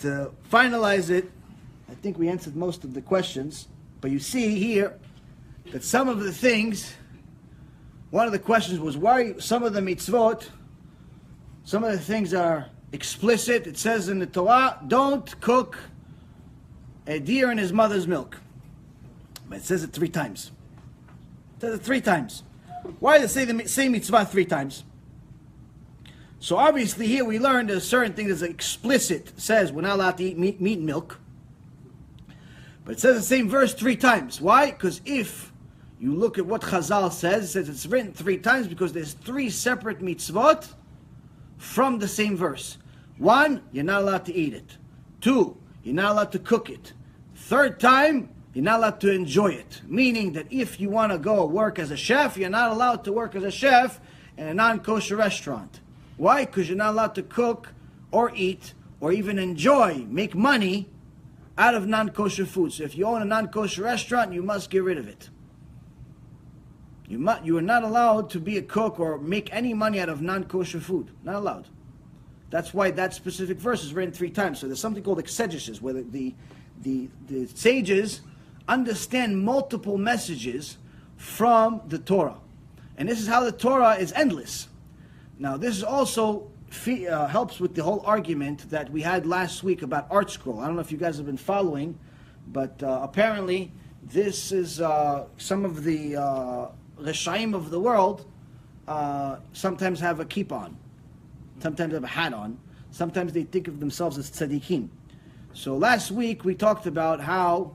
to finalize it, I think we answered most of the questions. But you see here that some of the things, one of the questions was why some of the mitzvot, some of the things are explicit. It says in the Torah, don't cook a deer in his mother's milk. But it says it three times. It says it three times. Why does it say the same mitzvah three times? So obviously here we learned a certain thing that's explicit says we're not allowed to eat meat, meat and milk. But it says the same verse three times. Why? Because if you look at what Chazal says, it says it's written three times because there's three separate mitzvot from the same verse. One, you're not allowed to eat it. Two, you're not allowed to cook it. Third time, you're not allowed to enjoy it. Meaning that if you want to go work as a chef, you're not allowed to work as a chef in a non kosher restaurant. Why? Because you're not allowed to cook or eat or even enjoy, make money out of non kosher food. So if you own a non kosher restaurant, you must get rid of it. You, must, you are not allowed to be a cook or make any money out of non kosher food. Not allowed. That's why that specific verse is written three times. So there's something called exegesis, where the, the, the, the sages understand multiple messages from the Torah. And this is how the Torah is endless. Now, this is also uh, helps with the whole argument that we had last week about ArtScroll. I don't know if you guys have been following, but uh, apparently this is uh, some of the uh, Reshaim of the world uh, sometimes have a keep on sometimes have a hat on. Sometimes they think of themselves as tzaddikim. So last week we talked about how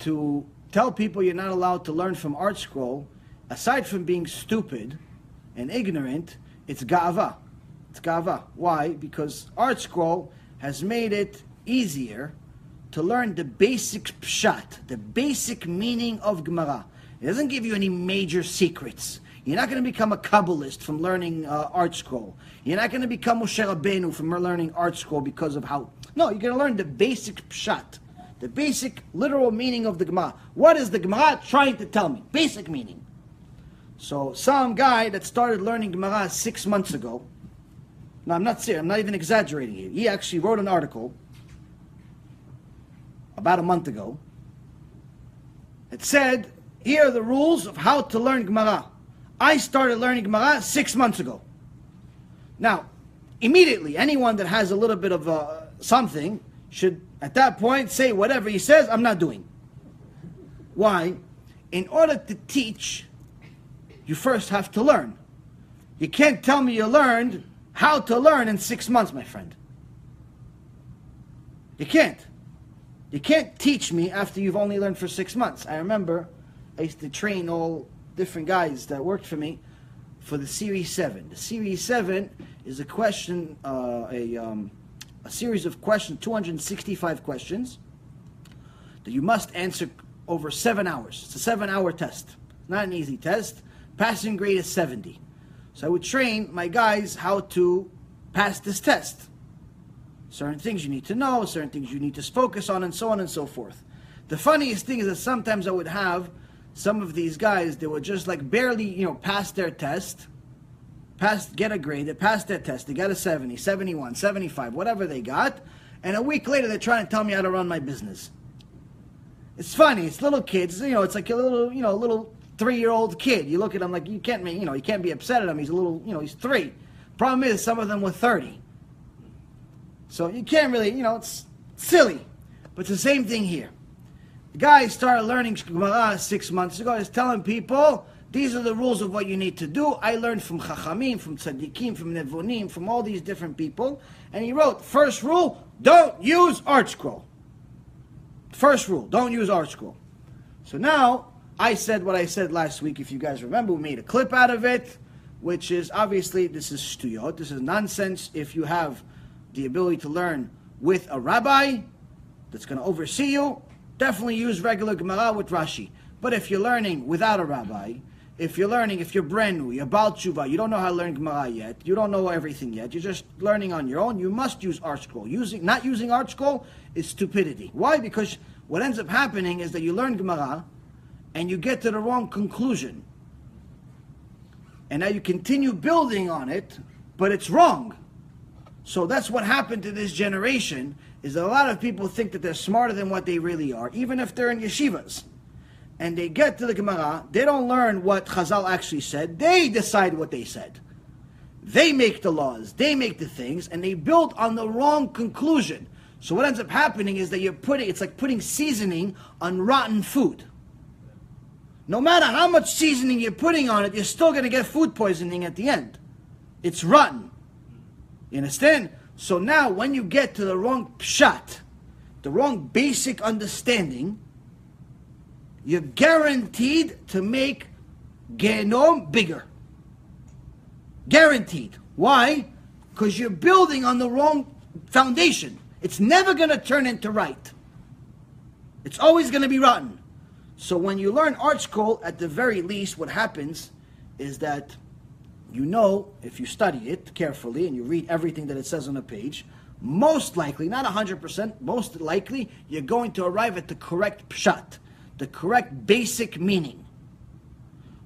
to tell people you're not allowed to learn from ArtScroll, aside from being stupid and ignorant, it's gava. It's gava. Why? Because Art Scroll has made it easier to learn the basic pshat, the basic meaning of Gemara. It doesn't give you any major secrets. You're not going to become a Kabbalist from learning uh, ArtScroll. You're not going to become Moshe Rabbeinu from learning Art Scroll because of how. No, you're going to learn the basic pshat, the basic literal meaning of the Gemara. What is the Gemara trying to tell me? Basic meaning. So some guy that started learning Gemara six months ago. No, I'm not serious. I'm not even exaggerating here. He actually wrote an article about a month ago. It said, here are the rules of how to learn Gemara. I started learning Gemara six months ago. Now, immediately, anyone that has a little bit of uh, something should, at that point, say whatever he says, I'm not doing. Why? In order to teach, you first have to learn. You can't tell me you learned how to learn in six months, my friend. You can't. You can't teach me after you've only learned for six months. I remember I used to train all different guys that worked for me for the Series 7. The Series 7 is a question, uh, a, um, a series of questions, 265 questions that you must answer over seven hours. It's a seven hour test. Not an easy test. Passing grade is 70. So I would train my guys how to pass this test. Certain things you need to know, certain things you need to focus on, and so on and so forth. The funniest thing is that sometimes I would have some of these guys, they would just like barely, you know, pass their test, pass, get a grade, they passed their test, they got a 70, 71, 75, whatever they got, and a week later they're trying to tell me how to run my business. It's funny, it's little kids, you know, it's like a little, you know, a little three-year-old kid. You look at him like you can't, you know, you can't be upset at him. He's a little, you know, he's three. Problem is, some of them were 30. So you can't really, you know, it's silly. But it's the same thing here. The guy started learning Gemara ah, six months ago. He's telling people, these are the rules of what you need to do. I learned from Chachamim, from Tzaddikim, from Nevonim, from all these different people. And he wrote, first rule, don't use ArtScroll. First rule, don't use ArtScroll. So now, I said what I said last week, if you guys remember, we made a clip out of it, which is obviously, this is stuyot, this is nonsense. If you have the ability to learn with a rabbi that's going to oversee you, definitely use regular Gemara with Rashi. But if you're learning without a rabbi, if you're learning, if you're brand new, you're Baal Tshuva, you don't know how to learn Gemara yet, you don't know everything yet, you're just learning on your own, you must use ArtScroll. Using, not using ArtScroll is stupidity. Why? Because what ends up happening is that you learn Gemara and you get to the wrong conclusion. And now you continue building on it, but it's wrong. So that's what happened to this generation is that a lot of people think that they're smarter than what they really are, even if they're in yeshivas. And they get to the Gemara, they don't learn what Chazal actually said, they decide what they said. They make the laws, they make the things, and they build on the wrong conclusion. So what ends up happening is that you're putting, it's like putting seasoning on rotten food. No matter how much seasoning you're putting on it, you're still going to get food poisoning at the end. It's rotten. You understand? So now, when you get to the wrong pshat, the wrong basic understanding, you're guaranteed to make Genom bigger. Guaranteed. Why? Because you're building on the wrong foundation. It's never going to turn into right. It's always going to be rotten. So when you learn ArtScroll, at the very least, what happens is that you know, if you study it carefully and you read everything that it says on a page, most likely, not 100%, most likely, you're going to arrive at the correct pshat, the correct basic meaning.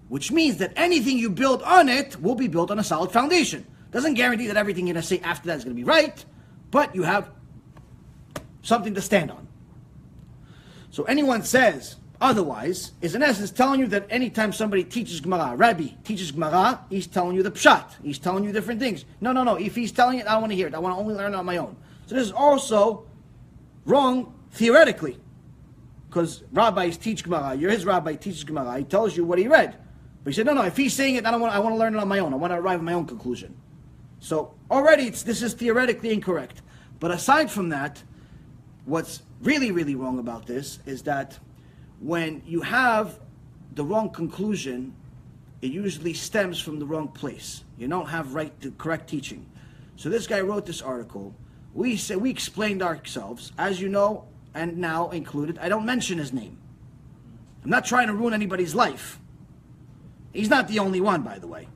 Which means that anything you build on it will be built on a solid foundation. Doesn't guarantee that everything you're going to say after that is going to be right, but you have something to stand on. So anyone says otherwise is in essence telling you that anytime somebody teaches Gemara, Rabbi teaches Gemara, he's telling you the pshat. He's telling you different things. No, no, no. If he's telling it, I don't want to hear it. I want to only learn it on my own. So this is also wrong theoretically. Because rabbis teach Gemara. You're his rabbi, teaches Gemara. He tells you what he read. But he said, no, no, if he's saying it, I don't want, I want to learn it on my own. I want to arrive at my own conclusion. So already this is theoretically incorrect. But aside from that, what's really, really wrong about this is that when you have the wrong conclusion, it usually stems from the wrong place. You don't have right the correct teaching. So this guy wrote this article. We say we explained ourselves, as you know, and now included. I don't mention his name. I'm not trying to ruin anybody's life. He's not the only one, by the way.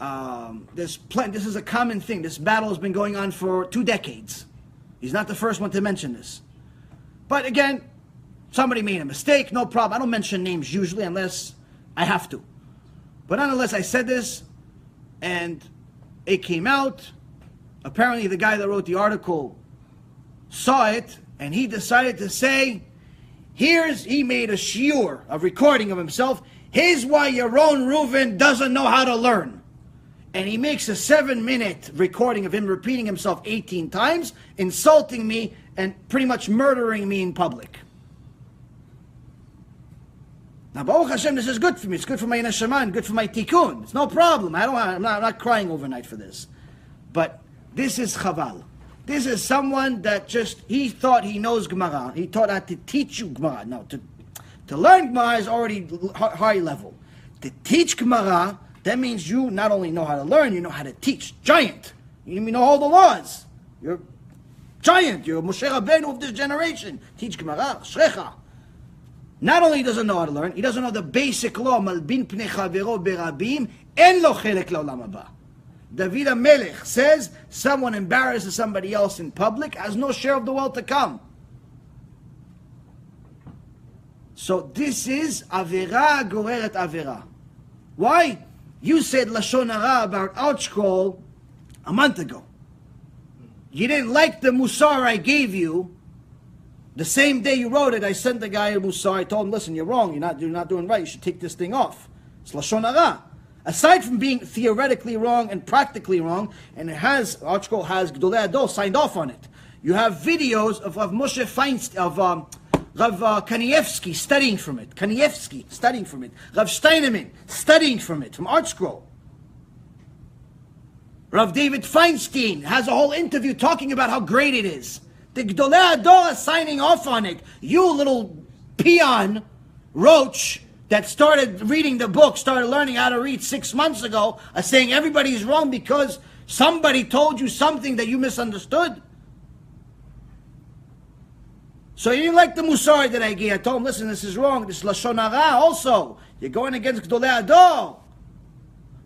Um, there's plenty. This is a common thing. This battle has been going on for two decades. He's not the first one to mention this. But again, Somebody made a mistake, no problem. I don't mention names usually unless I have to. But nonetheless, I said this, and it came out. Apparently, the guy that wrote the article saw it, and he decided to say, here's, he made a shiur, a recording of himself. Here's why Yaron Reuven doesn't know how to learn. And he makes a seven minute recording of him repeating himself 18 times, insulting me, and pretty much murdering me in public. Now, Baruch Hashem, this is good for me. It's good for my neshama good for my tikkun. It's no problem. I don't. I'm not, I'm not crying overnight for this. But this is chaval. This is someone that just he thought he knows Gemara. He thought how to teach you Gemara. No, to to learn Gemara is already high level. To teach Gemara, that means you not only know how to learn, you know how to teach. Giant. You know all the laws. You're giant. You're Moshe Rabbeinu of this generation. Teach Gemara. Shrecha. Not only doesn't know how to learn, he doesn't know the basic law, Malbin Pnei Chavero Berabim, En Lo Chelek La'olam David Melech says, someone embarrasses somebody else in public has no share of the world to come. So this is Avera Goreret Avera. Why? You said Lashon Hara about ArtScroll a month ago. You didn't like the Musar I gave you, the same day you wrote it, I sent the guy a Musar. I told him, listen, you're wrong. You're not, you're not doing right. You should take this thing off. It's Lashon Hara. Aside from being theoretically wrong and practically wrong, and it has, ArtScroll has Gdolei Ador signed off on it. You have videos of, of Moshe Feinstein, of um, Rav uh, Kanievsky studying from it. Kanievsky studying from it. Rav Steinman studying from it, from ArtScroll. Rav David Feinstein has a whole interview talking about how great it is. The Gdolei Ador is signing off on it. You little peon, roach, that started reading the book, started learning how to read six months ago, are saying everybody's wrong because somebody told you something that you misunderstood. So you didn't like the Musari that I gave. I told him, listen, this is wrong. This is Lashon Hara also. You're going against Gdolei Ador.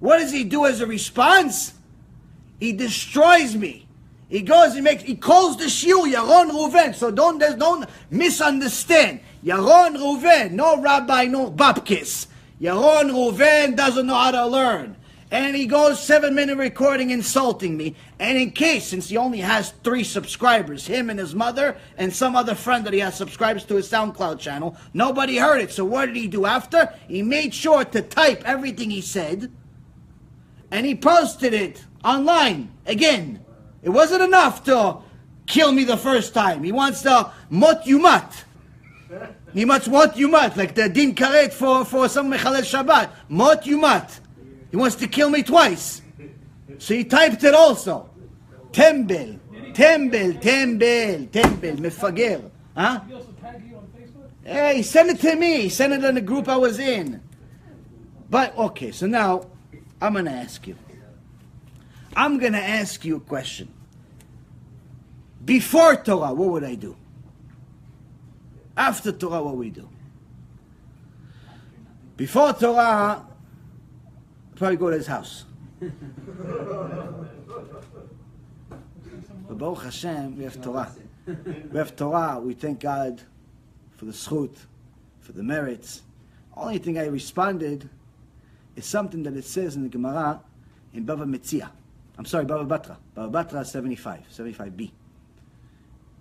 What does he do as a response? He destroys me. He goes, he makes, he calls the shiur Yaron Reuven. So don't, don't misunderstand. Yaron Reuven, no rabbi, no babkis. Yaron Reuven doesn't know how to learn. and he goes seven minute recording insulting me. And in case, since he only has three subscribers, him and his mother and some other friend that he has subscribers to his SoundCloud channel, nobody heard it. So what did he do after? He made sure to type everything he said, and he posted it online again. It wasn't enough to kill me the first time. He wants to mot yumat. He must mot yumat, like the din karet for, for some mechalel Shabbat. Mot yumat. He wants to kill me twice. So he typed it also. Tembel. Tembel, tembel, tembel, mefager. Huh? Hey, he sent it to me. He sent it in the group I was in. But okay, so now I'm gonna ask you. I'm gonna ask you a question. Before Torah, what would I do? After Torah, what would we do? Before Torah, probably go to his house. but Baruch Hashem, we have Torah. We have Torah. We thank God for the schut, for the merits. Only thing I responded is something that it says in the Gemara in Bava Metzia. I'm sorry, Bava Batra. Bava Batra 75, 75b.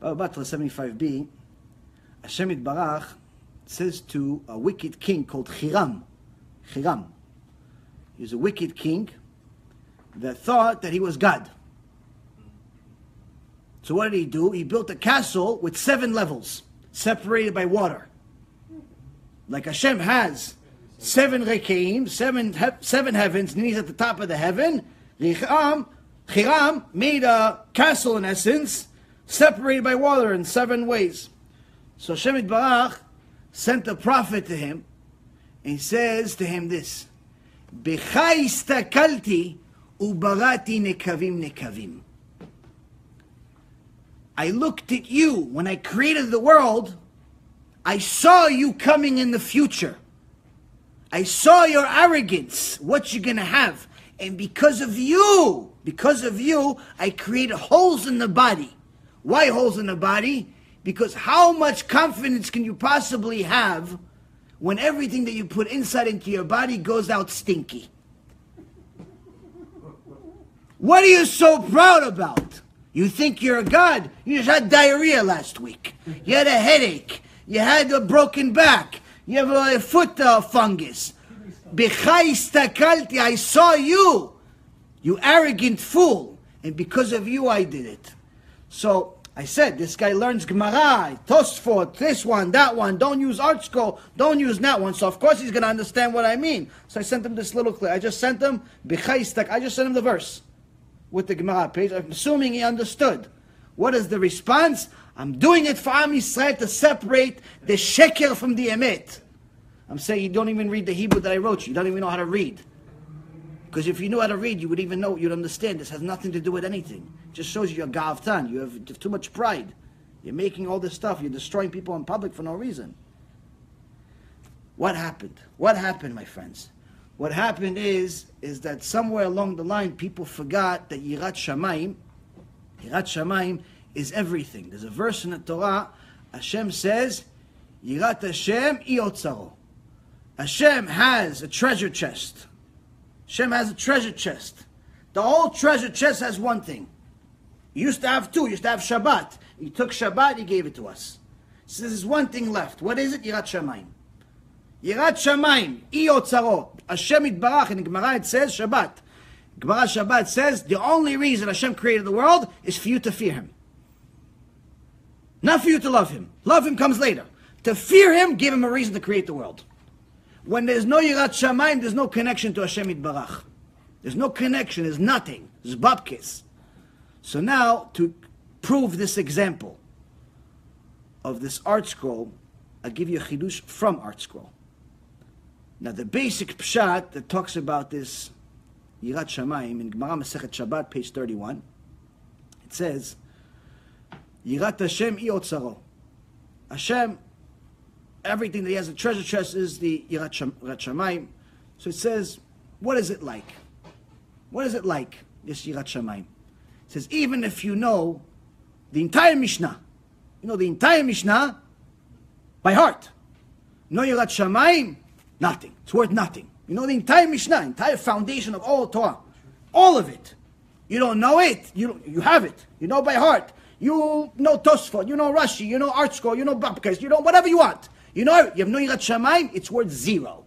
Bava Batra 75b, Hashem Barach says to a wicked king called Hiram. Hiram. He was a wicked king that thought that he was God. So what did he do? He built a castle with seven levels, separated by water. Like Hashem has seven rekeim, seven, he- seven heavens, and he's at the top of the heaven. Hiram, Hiram made a castle in essence, separated by water in seven ways. So Hashem Barach sent a prophet to him, and he says to him this, istakalti ubarati nekavim nekavim. I looked at you when I created the world. I saw you coming in the future. I saw your arrogance, what you're going to have. And because of you, because of you, I created holes in the body. Why holes in the body? Because how much confidence can you possibly have when everything that you put inside into your body goes out stinky? What are you so proud about? You think you're a god? You just had diarrhea last week. You had a headache. You had a broken back. You have a foot uh, fungus. B'chai istakalti, I saw you, you arrogant fool. And because of you, I did it. So I said, this guy learns Gemara, Tosfot, this one, that one. Don't use Art Scroll. Don't use that one. So of course he's going to understand what I mean. So I sent him this little clip. I just sent him B'chai istak. I just sent him the verse with the Gemara page. I'm assuming he understood. What is the response? I'm doing it for Am Yisrael to separate the sheker from the emet. I'm saying you don't even read the Hebrew that I wrote you. You don't even know how to read. Because if you knew how to read, you would even know, you'd understand. This has nothing to do with anything. It just shows you you're gavtan. You have too much pride. You're making all this stuff. You're destroying people in public for no reason. What happened? What happened, my friends? What happened is, is that somewhere along the line, people forgot that Yirat Shamayim, Yirat Shamayim is everything. There's a verse in the Torah, Hashem says, Yirat Hashem iotzaro. Hashem has a treasure chest. Hashem has a treasure chest. The whole treasure chest has one thing. He used to have two. He used to have Shabbat. He took Shabbat, he gave it to us. Says there's one thing left. What is it? Yirat Shamayim. Yirat Shamayim, iotzaro. Hashem itbarach. In Gemara it says Shabbat. Gemara Shabbat says the only reason Hashem created the world is for you to fear Him. Not for you to love Him. Love Him comes later. To fear Him, give Him a reason to create the world. When there's no Yirat Shamayim, there's no connection to Hashem Yitbarach. There's no connection, there's nothing. There's babkis. So now, to prove this example of this art scroll, I'll give you a chidush from art scroll. Now the basic pshat that talks about this Yirat Shamayim in Gemara Masechet Shabbat, page 31, it says, Yirat Hashem iotzaro. Hashem everything that he has a treasure chest is the Yirat Sham- Shamayim. So it says, what is it like? What is it like, this Yirat Shamayim? It says, even if you know the entire Mishnah, you know the entire Mishnah by heart, no Yirat Shamayim, nothing. It's worth nothing. You know the entire Mishnah, entire foundation of all Torah. All of it. You don't know it, you, you have it. You know by heart. You know Tosfot, you know Rashi, you know ArtScroll, you know Babkas, you know whatever you want. You know, you have no Yirat Shamayim, it's worth zero.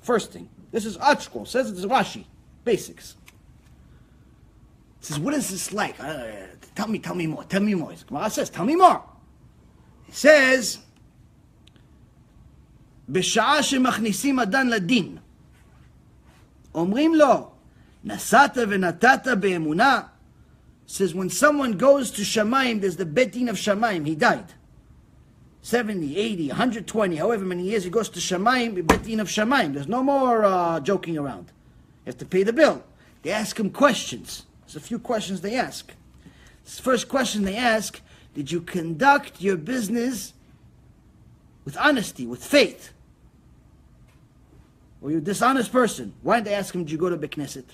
First thing. This is ArtScroll, says it's Rashi. Basics. It says, what is this like? Uh, tell me, tell me more, tell me more. Gemara says, tell me more. It says, בשעה שמכניסים אדן לדין, אומרים לו, נסעת ונתת באמונה, says when someone goes to Shamaim, there's the Betin of Shamaim, he died. 70, 80, 120, however many years he goes to Shamaim, Betin of Shamaim. There's no more uh, joking around. You have to pay the bill. They ask him questions. There's a few questions they ask. This first question they ask, did you conduct your business with honesty, with faith? Or you a dishonest person? Why did they ask him, did you go to Bekneset?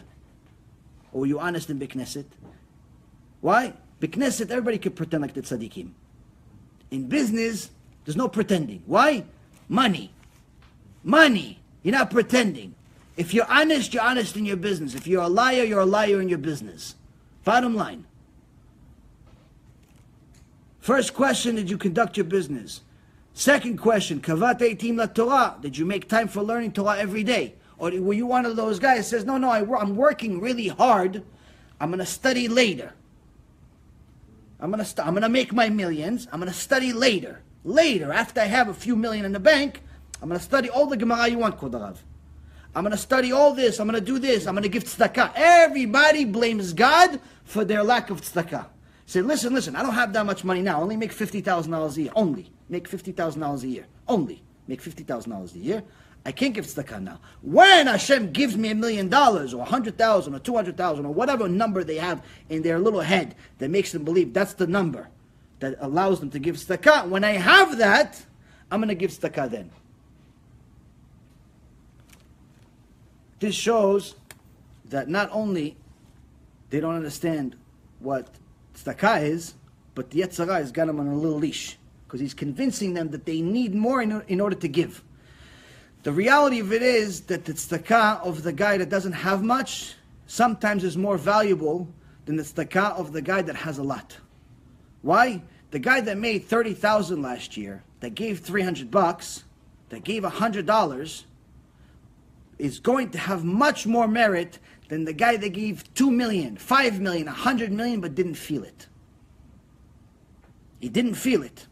Or were you honest in Bekneset? Why? Bekneset, everybody could pretend like the tzaddikim. In business, there's no pretending. Why? Money. Money. You're not pretending. If you're honest, you're honest in your business. If you're a liar, you're a liar in your business. Bottom line. First question, did you conduct your business? Second question, kavat eitim la Torah. Did you make time for learning Torah every day? Or were you one of those guys says, no, no, I, am working really hard. I'm going to study later. I'm going to st- I'm going to make my millions. I'm going to study later. Later, after I have a few million in the bank, I'm going to study all the Gemara you want, Kodarav. I'm going to study all this. I'm going to do this. I'm going to give tzedakah. Everybody blames God for their lack of tzedakah. Say, listen, listen, I don't have that much money now. Only make $50,000 a year. Only. Make $50,000 a year. Only. Make $50,000 a year. I can't give tzedakah now. When Hashem gives me a million dollars or a hundred thousand or two hundred thousand or whatever number they have in their little head that makes them believe that's the number that allows them to give tzedakah, when I have that, I'm going to give tzedakah then. This shows that not only they don't understand what tzedakah is, but the Yetzer Hara has got them on a little leash because he's convincing them that they need more in, in order to give. The reality of it is that the tzedakah of the guy that doesn't have much sometimes is more valuable than the tzedakah of the guy that has a lot. Why? The guy that made 30,000 last year, that gave 300 bucks, that gave $100, is going to have much more merit than the guy that gave 2 million, 5 million, 100 million, but didn't feel it. He didn't feel it.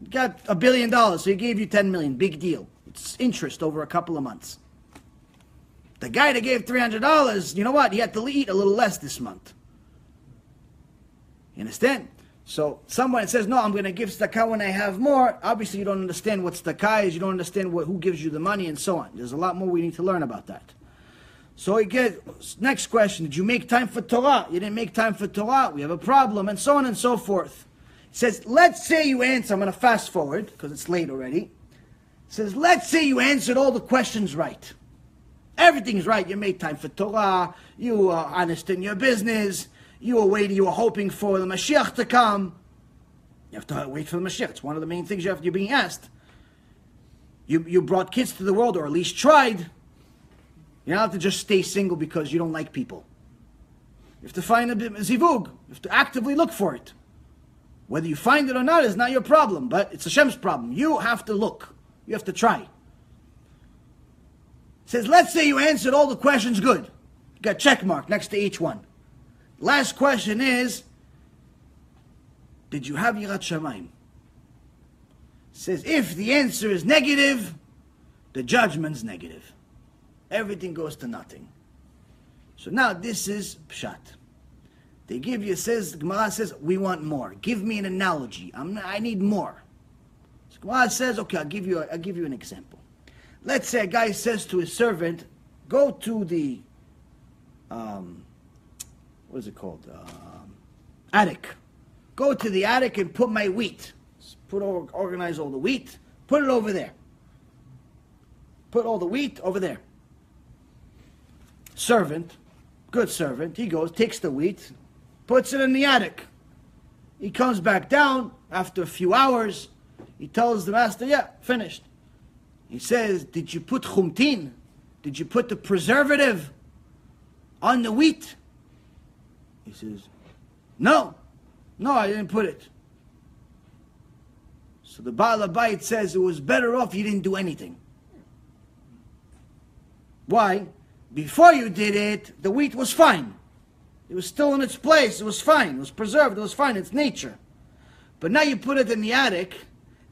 He got a billion dollars, so he gave you 10 million. Big deal It's interest over a couple of months. The guy that gave $300, you know what? He had to eat a little less this month. You understand? So someone says, no, I'm going to give tzedakah when I have more. Obviously, you don't understand what tzedakah is. You don't understand what, who gives you the money and so on. There's a lot more we need to learn about that. So gets, next question, did you make time for Torah? You didn't make time for Torah. We have a problem and so on and so forth. He says, let's say you answer. I'm going to fast forward because it's late already says, let's say you answered all the questions right. Everything's right. You made time for Torah. You are honest in your business. You were waiting. You were hoping for the Mashiach to come. You have to wait for the Mashiach. It's one of the main things you have. You're being asked. You you brought kids to the world, or at least tried. You don't have to just stay single because you don't like people. You have to find a zivug. You have to actively look for it. Whether you find it or not is not your problem, but it's Hashem's problem. You have to look. You have to try. says, let's say you answered all the questions good. You got check mark next to each one. Last question is, did you have Yirat Shamayim? Says, if the answer is negative, the judgment's negative. Everything goes to nothing. So now this is Pshat. They give you, says, Gemara says, we want more. Give me an analogy. I'm, I need more. God says, okay, I'll give you, a, I'll give you an example. Let's say a guy says to his servant, go to the, um, what is it called? Um, attic. Go to the attic and put my wheat. Put all, organize all the wheat. Put it over there. Put all the wheat over there. Servant, good servant, he goes, takes the wheat, puts it in the attic. He comes back down after a few hours he tells the master, yeah, finished. He says, did you put chumtin? did you put the preservative on the wheat? He says, no, no, I didn't put it. So the Baal Abayit says it was better off you didn't do anything. Why? Before you did it, the wheat was fine. It was still in its place. It was fine. It was preserved. It was fine. It's nature. But now you put it in the attic,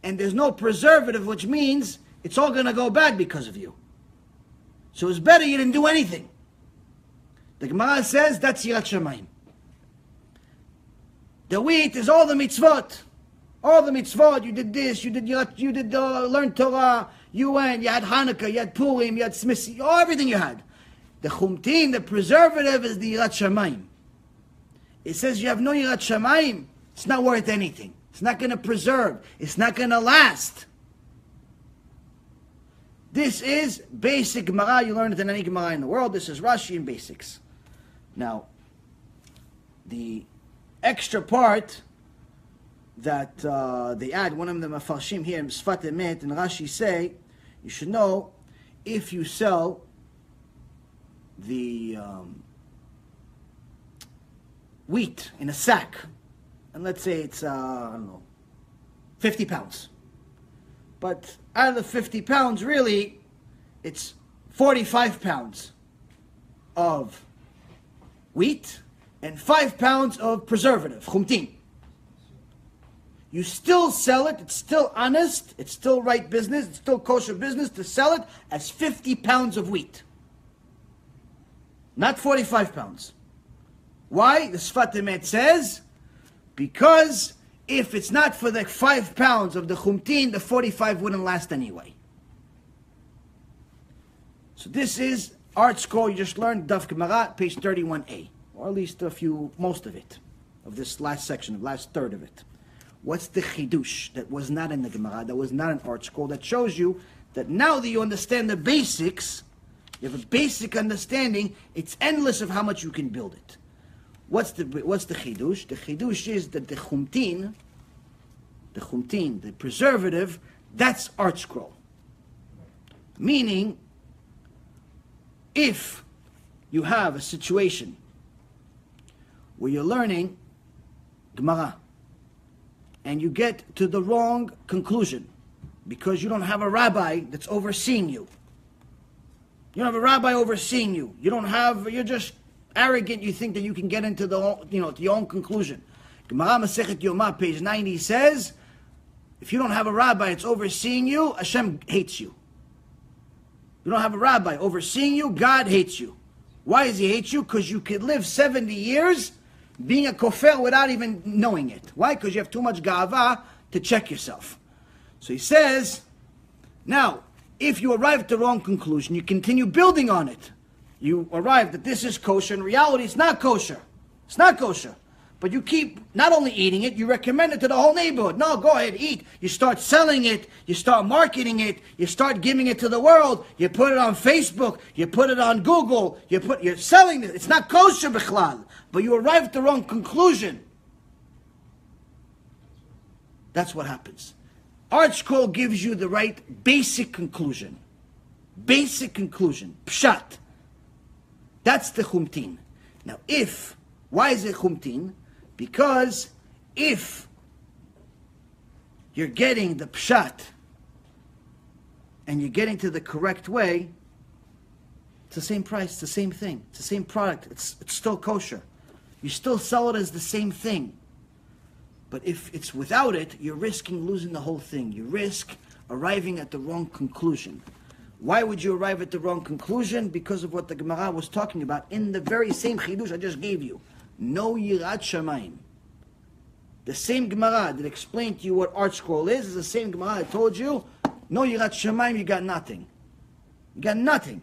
and there's no preservative, which means it's all going to go bad because of you. So it's better you didn't do anything. The Gemara says that's Yirat Shamayim. The wheat is all the mitzvot. All the mitzvot. You did this, you did you did uh, learn Torah, you went, you had Hanukkah, you had Purim, you had all everything you had. The chumtin, the preservative, is the Yirat Shamayim. It says you have no Yirat Shamayim, it's not worth anything. It's not going to preserve. It's not going to last. This is basic Gemara. You learn it in any Gemara in the world. This is Rashi in basics. Now, the extra part that uh, they add, one of them Mafashim here in Sfat Emet, and Rashi say, you should know if you sell the um, wheat in a sack, and let's say it's, uh, I don't know, 50 pounds. But out of the 50 pounds, really, it's 45 pounds of wheat and 5 pounds of preservative, chumtin. You still sell it, it's still honest, it's still right business, it's still kosher business to sell it as 50 pounds of wheat. Not 45 pounds. Why? The Sfat Emet says, because if it's not for the 5 pounds of the chumtin, the 45 wouldn't last anyway. So this is ArtScroll you just learned, Daf Gemara, page 31a, or at least a few, most of it, of this last section, the last third of it. What's the chidush that was not in the Gemara, that was not in ArtScroll, that shows you that now that you understand the basics, you have a basic understanding, it's endless of how much you can build it. What's the what's the chidush? The chidush is that the chumtin, the chumtin, the preservative, that's art scroll. Meaning, if you have a situation where you're learning Gemara and you get to the wrong conclusion because you don't have a rabbi that's overseeing you. You don't have a rabbi overseeing you. You don't have, you're just arrogant, you think that you can get into the, you know, to your own conclusion. Gemara Masechet Yomah, page 90 says, if you don't have a rabbi that's overseeing you, Hashem hates you. You don't have a rabbi overseeing you, God hates you. Why does he hate you? Because you could live 70 years being a kofel without even knowing it. Why? Because you have too much gava to check yourself. So he says, now, if you arrive at the wrong conclusion, you continue building on it. You arrive that this is kosher. In reality, it's not kosher. It's not kosher. But you keep not only eating it, you recommend it to the whole neighborhood. No, go ahead, eat. You start selling it, you start marketing it, you start giving it to the world, you put it on Facebook, you put it on Google, you put you're selling it. It's not kosher bichlal, but you arrive at the wrong conclusion. That's what happens. ArtScroll gives you the right basic conclusion. Basic conclusion. Pshat. That's the chumtin. Now, if, why is it chumtin? Because if you're getting the pshat and you're getting to the correct way, it's the same price, it's the same thing, it's the same product, it's, it's still kosher. You still sell it as the same thing. But if it's without it, you're risking losing the whole thing. You risk arriving at the wrong conclusion. Why would you arrive at the wrong conclusion? Because of what the Gemara was talking about in the very same chidush I just gave you. No yirat shamayim. The same Gemara that explained to you what ArtScroll is is the same Gemara that told you. No yirat shamayim, you got nothing. You got nothing.